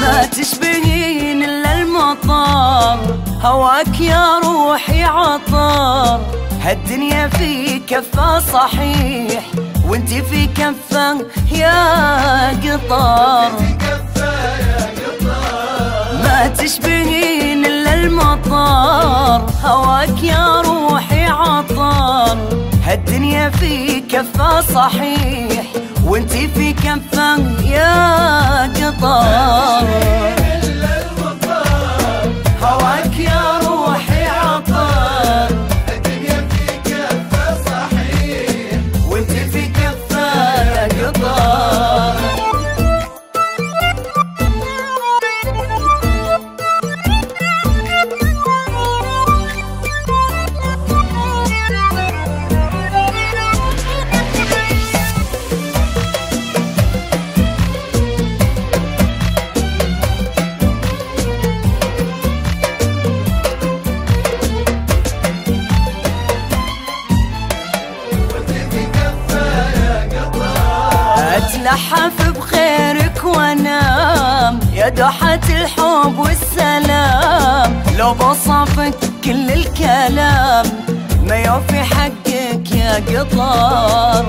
ما تشبهين الا المطر هواك يا روحي عطر هالدنيا في كفة صحيح وانتي في كفة يا قطر ما تشبهين إلا المطر هواك يا روحي عطر هالدنيا في كفة صحيح وانتي في كفة يا قطر اتلحف بخيرك وانام يا دوحة الحب والسلام. لو بصفك كل الكلام. ما يوفي حقك يا قطر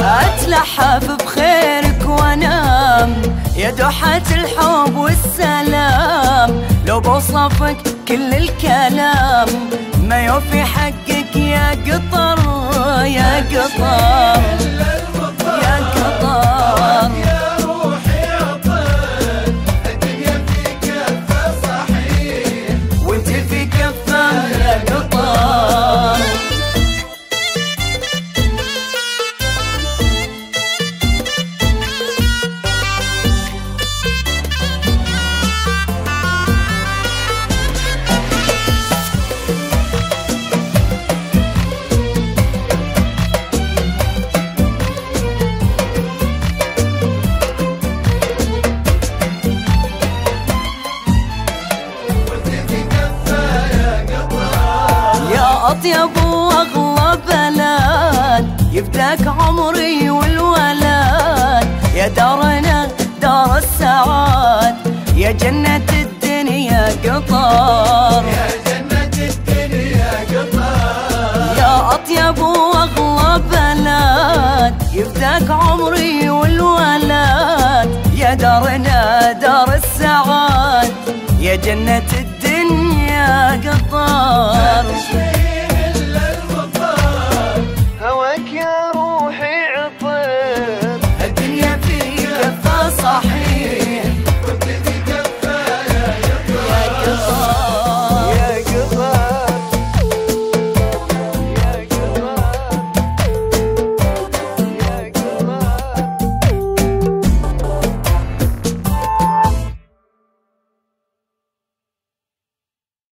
أتلحف بخيرك وانام يا دوحة الحب والسلام. لو بوصفك كل الكلام. ما يوفي حقك يا قطر يا قطر يا أطيب وأغلى بلد يفداك عمري والولد يا دارنا دار السعاد. يا جنة الدنيا قطر يا أطيب وأغلى بلد يفداك عمري والولد يا دارنا دار السعاد. يا جنة الدنيا قطر